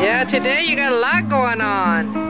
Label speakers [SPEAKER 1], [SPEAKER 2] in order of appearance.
[SPEAKER 1] yeah, today you got a lot going on.